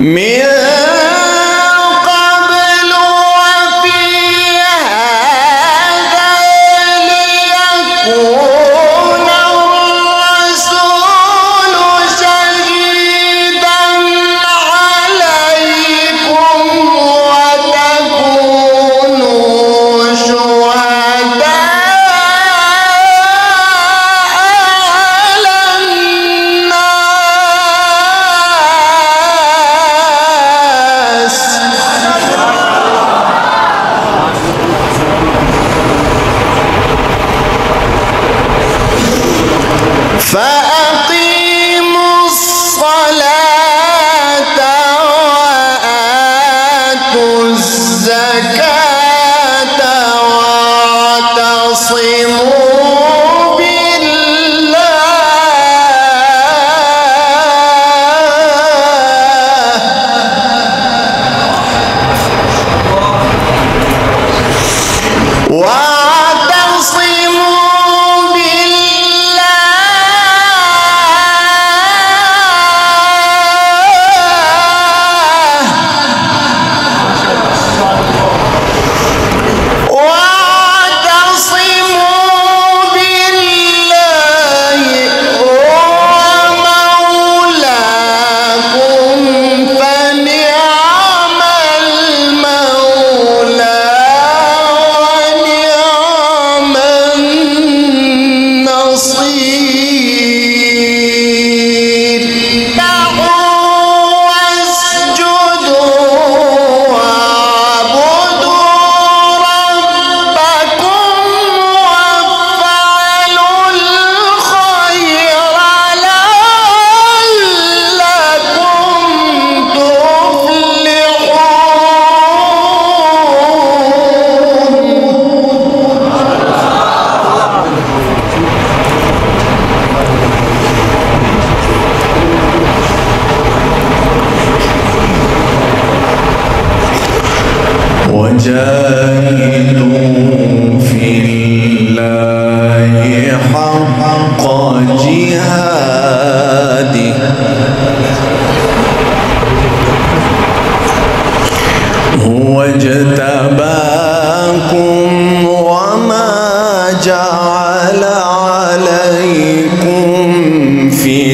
明 فأقيموا الصلاة وآتوا الزكاة واعتصموا بالله. sleep. وجاهدوا في الله حق جهاده. هو اجتباكم وما جعل عليكم في